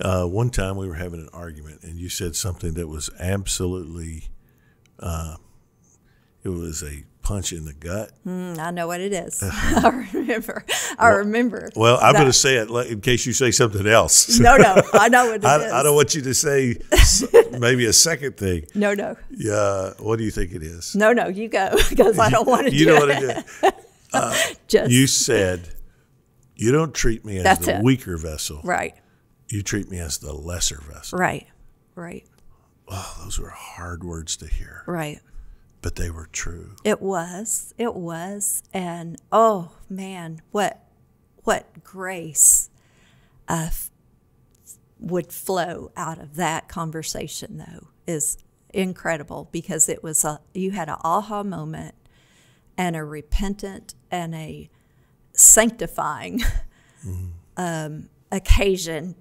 Uh, one time we were having an argument, and you said something that was absolutely, uh, it was a punch in the gut. Mm, I know what it is. I remember. I remember. Well, I'm going to say it like, in case you say something else. No, no. I know what it is. I, I don't want you to say maybe a second thing. No, no. Yeah, what do you think it is? No, no. You go because I don't want to You do don't it. want to do. Just You said you don't treat me as That's the it. weaker vessel. right, You treat me as the lesser vessel. right, right, Oh, those were hard words to hear, right. but they were true. It was. It was. And oh man, what what grace uh, would flow out of that conversation though is incredible because it was a you had an aha moment and a repentant and a sanctifying um, occasion